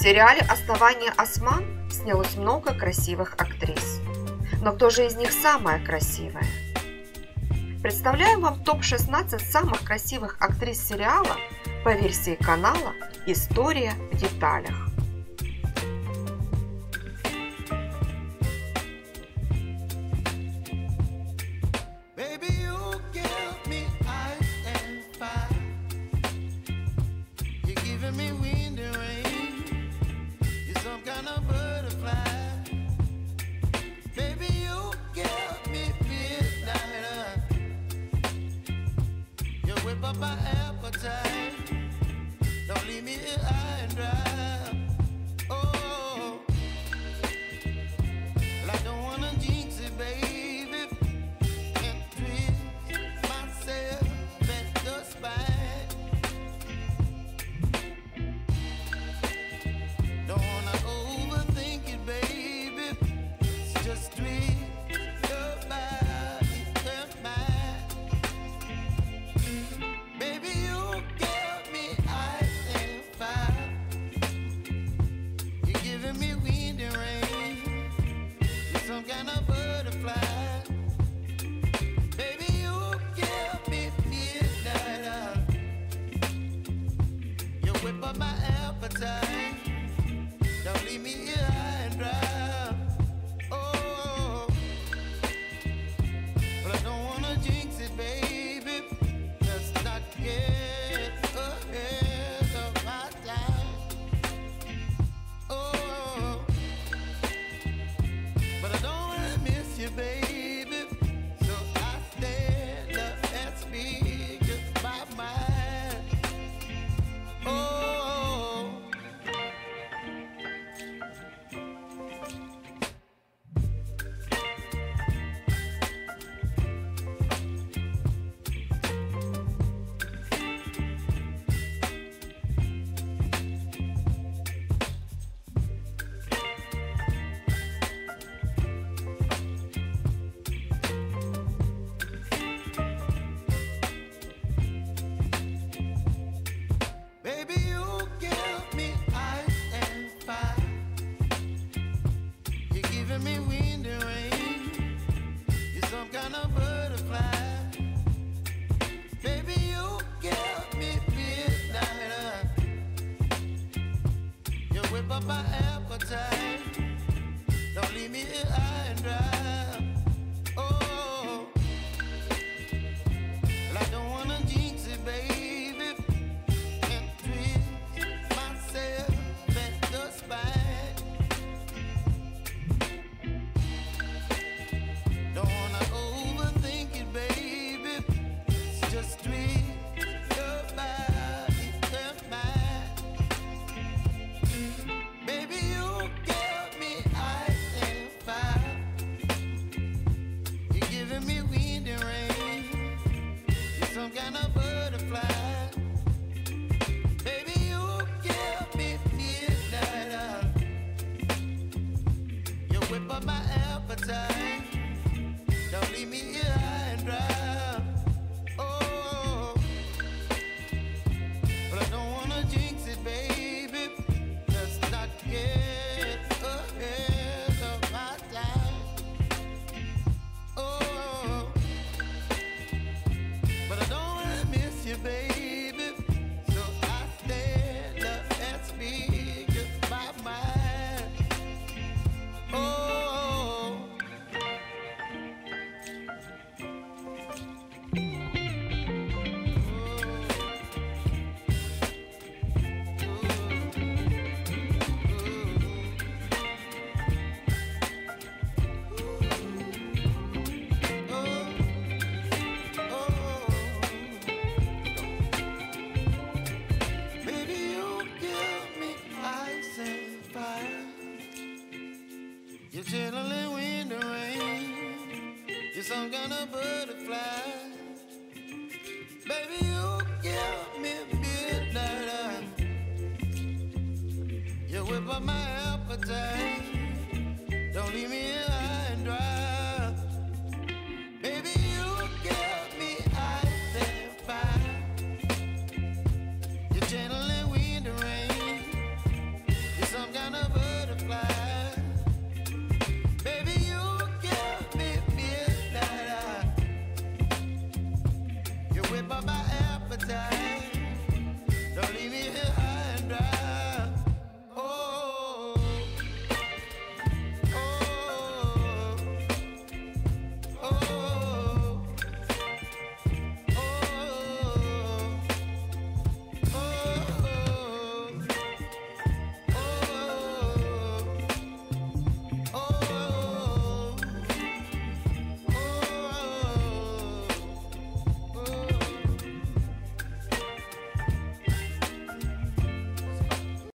В сериале «Основание Осман» снялось много красивых актрис. Но кто же из них самая красивая? Представляю вам топ-16 самых красивых актрис сериала по версии канала «История в деталях». up my ass. some kind of. than a butterfly. Baby, you give me midnight. Eye. You whip up my appetite. Don't leave me. here.